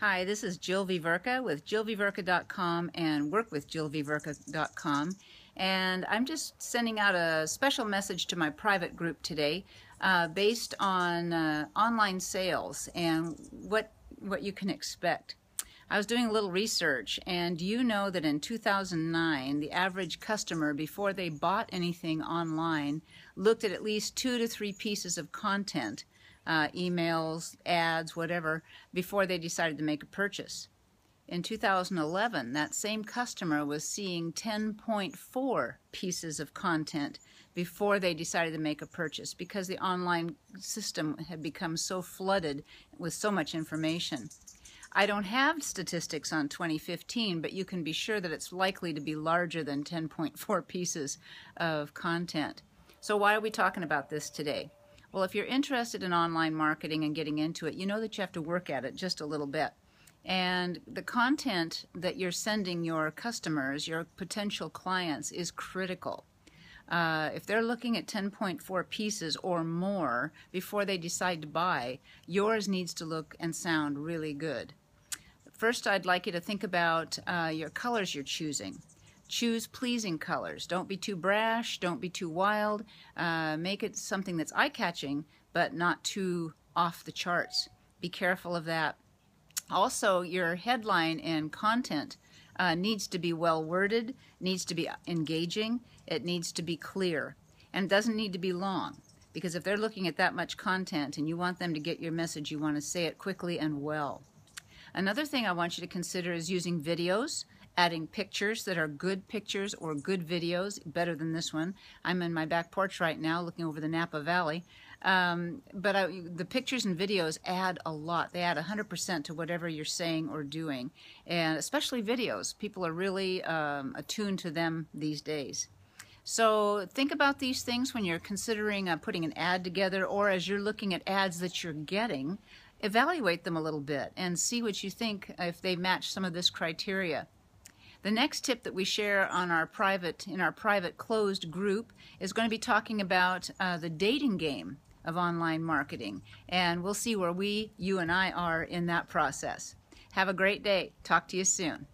Hi, this is Jill Veverka with jillveverka.com and workwithjillveverka.com. And I'm just sending out a special message to my private group today uh, based on uh, online sales and what, what you can expect. I was doing a little research, and you know that in 2009, the average customer, before they bought anything online, looked at at least two to three pieces of content uh, emails, ads, whatever, before they decided to make a purchase. In 2011, that same customer was seeing 10.4 pieces of content before they decided to make a purchase because the online system had become so flooded with so much information. I don't have statistics on 2015, but you can be sure that it's likely to be larger than 10.4 pieces of content. So why are we talking about this today? Well, if you're interested in online marketing and getting into it, you know that you have to work at it just a little bit. And the content that you're sending your customers, your potential clients, is critical. Uh, if they're looking at 10.4 pieces or more before they decide to buy, yours needs to look and sound really good. First, I'd like you to think about uh, your colors you're choosing. Choose pleasing colors. Don't be too brash. Don't be too wild. Uh, make it something that's eye-catching, but not too off the charts. Be careful of that. Also, your headline and content uh, needs to be well worded, needs to be engaging, it needs to be clear, and it doesn't need to be long. Because if they're looking at that much content and you want them to get your message, you want to say it quickly and well. Another thing I want you to consider is using videos adding pictures that are good pictures or good videos, better than this one. I'm in my back porch right now looking over the Napa Valley. Um, but I, the pictures and videos add a lot. They add 100% to whatever you're saying or doing. And especially videos. People are really um, attuned to them these days. So think about these things when you're considering uh, putting an ad together or as you're looking at ads that you're getting, evaluate them a little bit and see what you think if they match some of this criteria. The next tip that we share on our private in our private closed group is going to be talking about uh, the dating game of online marketing, and we'll see where we, you and I, are in that process. Have a great day. Talk to you soon.